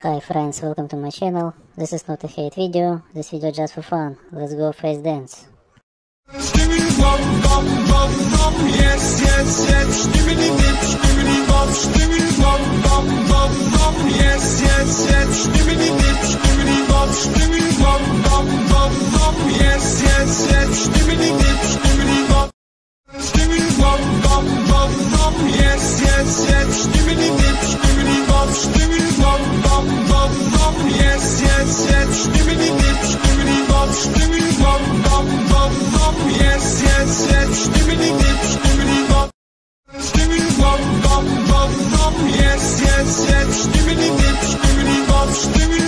Hi friends, welcome to my channel. This is not a hate video, this video just for fun. Let's go face dance. Yes, yes. Stimmity dip, stimmity bop, stimmity bop, bop, bop, bop, yes, yes, yes. Stimmity dip, stimmity bop. Stimmity bop, bop, bop, bop, yes, yes, yes. Stimmity dip, stimmity bop, stimmity